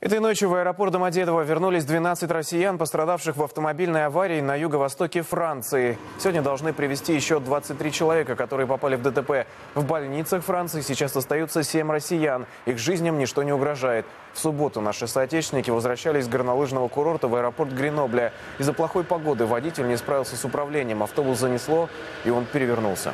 Этой ночью в аэропорт Домодедово вернулись 12 россиян, пострадавших в автомобильной аварии на юго-востоке Франции. Сегодня должны привезти еще 23 человека, которые попали в ДТП. В больницах Франции сейчас остаются 7 россиян. Их жизням ничто не угрожает. В субботу наши соотечественники возвращались с горнолыжного курорта в аэропорт Гренобля. Из-за плохой погоды водитель не справился с управлением. Автобус занесло, и он перевернулся.